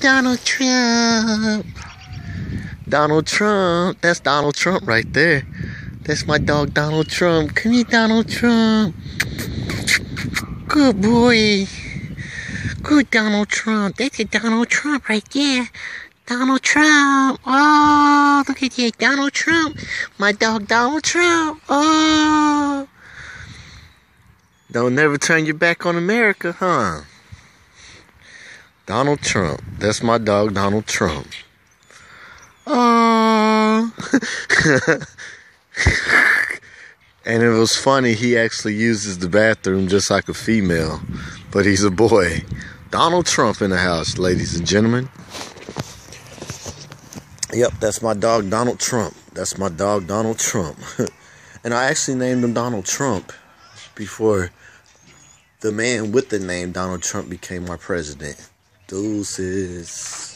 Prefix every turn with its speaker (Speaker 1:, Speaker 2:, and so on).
Speaker 1: Donald Trump. Donald Trump. That's Donald Trump right there. That's my dog, Donald Trump. Come here, Donald Trump. Good boy. Good Donald Trump. That's a Donald Trump right there. Donald Trump. Oh, look at that. Donald Trump. My dog, Donald Trump. Oh. Don't never turn your back on America, huh? Donald Trump. That's my dog, Donald Trump. Oh. and it was funny, he actually uses the bathroom just like a female, but he's a boy. Donald Trump in the house, ladies and gentlemen. Yep, that's my dog, Donald Trump. That's my dog, Donald Trump. and I actually named him Donald Trump before the man with the name Donald Trump became my president. Doses.